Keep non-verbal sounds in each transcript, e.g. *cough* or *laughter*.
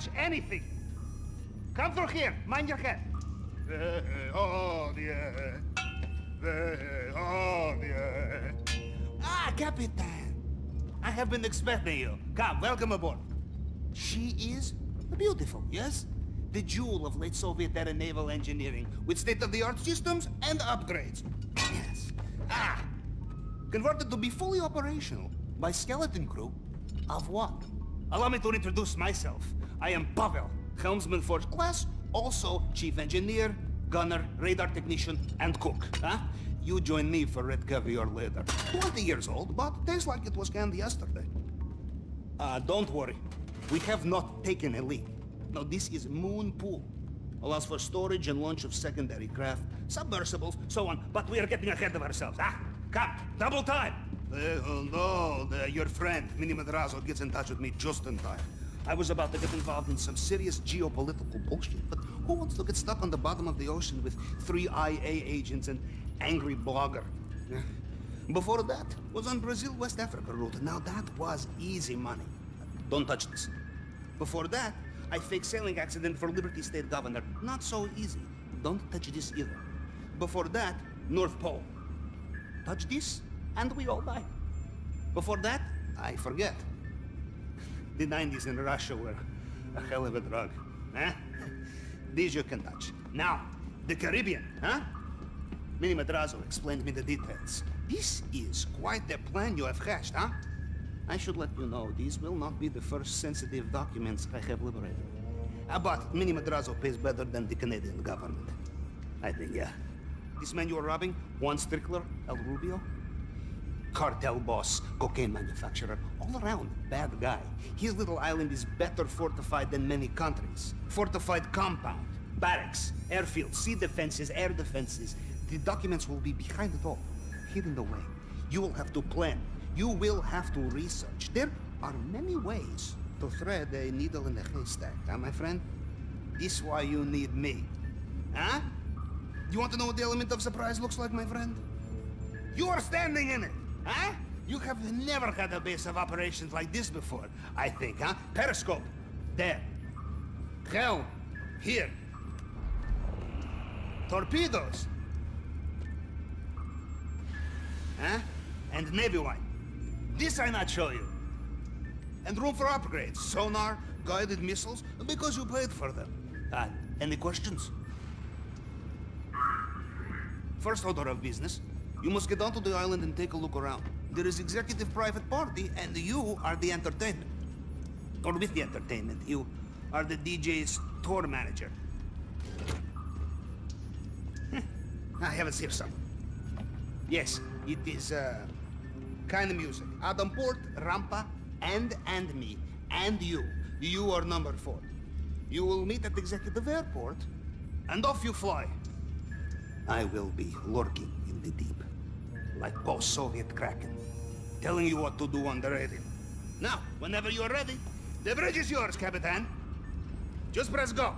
touch anything. Come through here. Mind your head. *laughs* oh, yeah. oh, yeah. Ah, Capitan. I have been expecting you. Come, welcome aboard. She is beautiful, yes? The jewel of late Soviet era naval engineering, with state-of-the-art systems and upgrades. Yes. Ah! Converted to be fully operational by skeleton crew of what? Allow me to introduce myself. I am Pavel, helmsman first class, also chief engineer, gunner, radar technician, and cook. Huh? You join me for red caviar later. 20 years old, but tastes like it was canned yesterday. Uh, don't worry. We have not taken a leak. Now, this is Moon Pool. Allows for storage and launch of secondary craft, submersibles, so on. But we are getting ahead of ourselves. Ah, come, double time. Uh, oh no, your friend, Mini Madrazo, gets in touch with me just in time. I was about to get involved in some serious geopolitical bullshit, but who wants to get stuck on the bottom of the ocean with three IAA agents and angry blogger? Before that was on Brazil-West Africa route. Now that was easy money. Don't touch this. Before that, I faked sailing accident for Liberty State Governor. Not so easy. Don't touch this either. Before that, North Pole. Touch this, and we all die. Before that, I forget. The 90s in Russia were a hell of a drug. Huh? These you can touch. Now, the Caribbean, huh? Mini Madrazo explained me the details. This is quite the plan you have hatched, huh? I should let you know, these will not be the first sensitive documents I have liberated. Uh, but Mini Madrazo pays better than the Canadian government. I think, yeah. This man you are robbing, Juan Strickler, El Rubio? Cartel boss, cocaine manufacturer, all around bad guy. His little island is better fortified than many countries. Fortified compound, barracks, airfield, sea defenses, air defenses. The documents will be behind it all, hidden away. You will have to plan. You will have to research. There are many ways to thread a needle in a haystack, huh, my friend? This is why you need me. Huh? You want to know what the element of surprise looks like, my friend? You are standing in it, huh? You have never had a base of operations like this before, I think, huh? Periscope, there. Helm, here. Torpedoes. Huh? And Navy wine. This I not show you. And room for upgrades, sonar, guided missiles, because you paid for them. Uh, any questions? First order of business, you must get onto the island and take a look around. There is executive private party, and you are the entertainment. Or with the entertainment, you are the DJ's tour manager. I have a here some. Yes, it is, uh, kind of music. Adam Port, Rampa, and &ME, and you. You are number four. You will meet at executive airport, and off you fly. I will be lurking in the deep, like post-Soviet Kraken, telling you what to do on the radio. Now, whenever you are ready, the bridge is yours, Capitan. Just press go.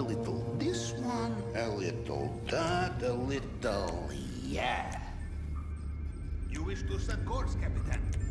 A little this one, a little that, a little yeah. You wish to set course, Capitan?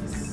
です。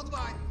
Goodbye.